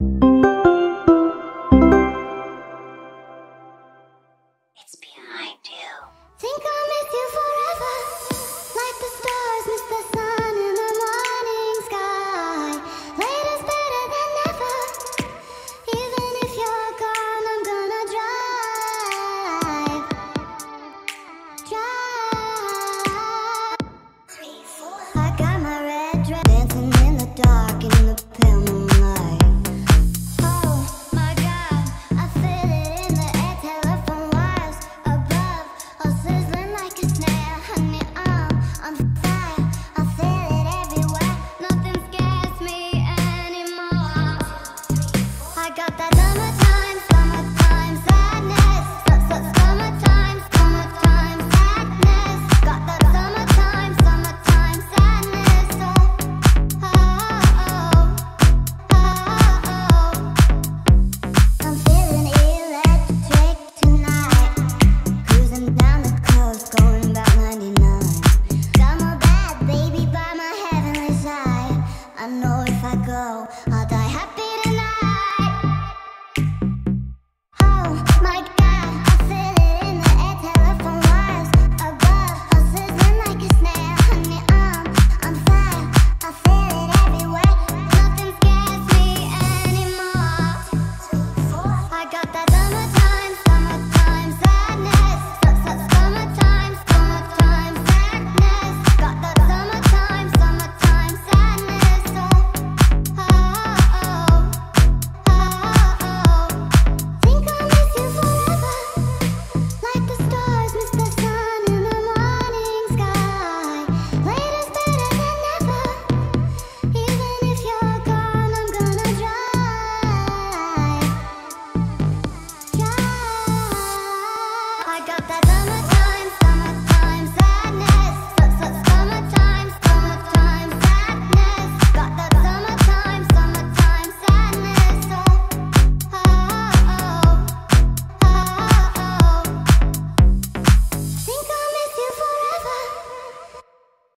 It's behind know if I go, I'll die